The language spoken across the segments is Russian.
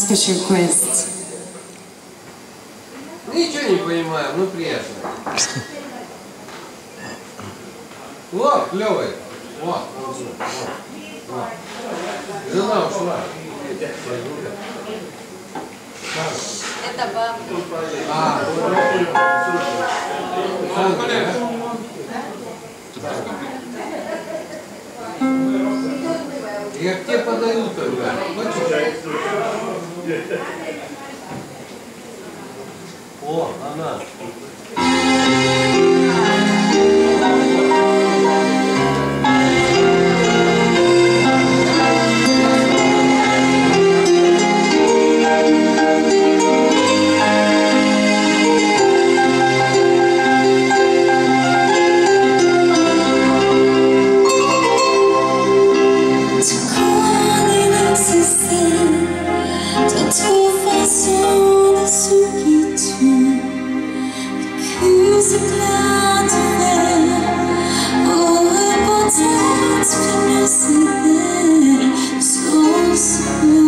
special guest. Ну, ничего не понимаю, ну приятно. О, клевый. О, Жена ушла. Это бабка. А, Я тебе подарю тогда. おお、まあま。Christmas.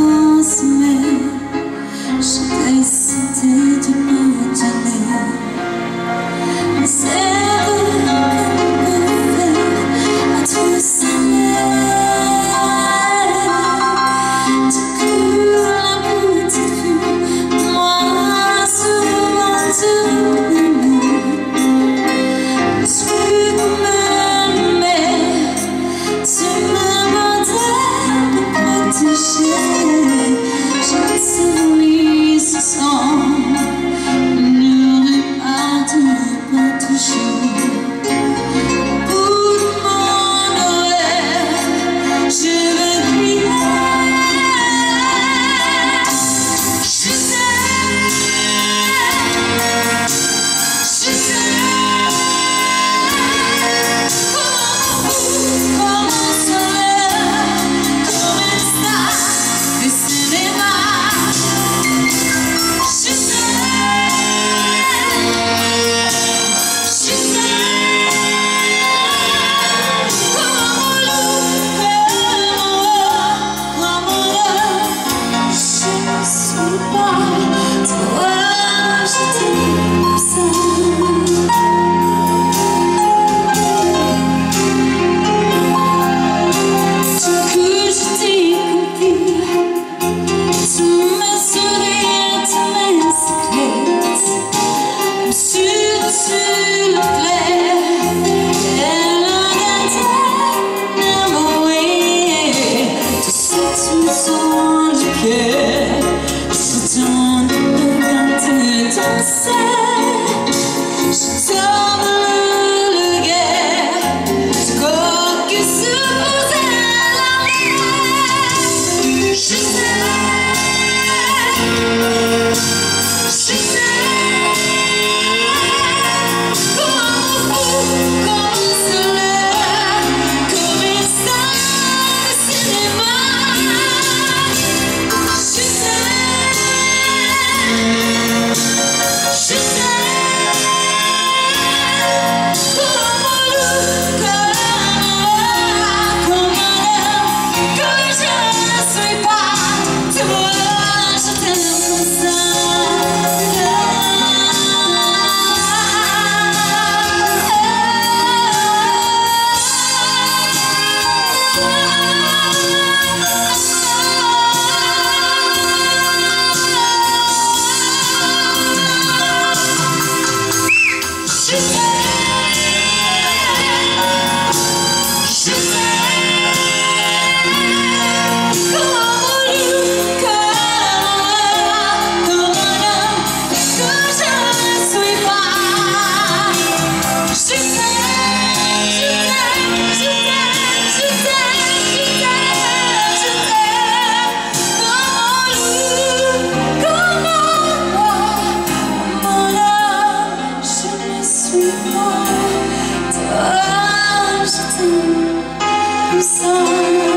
sun.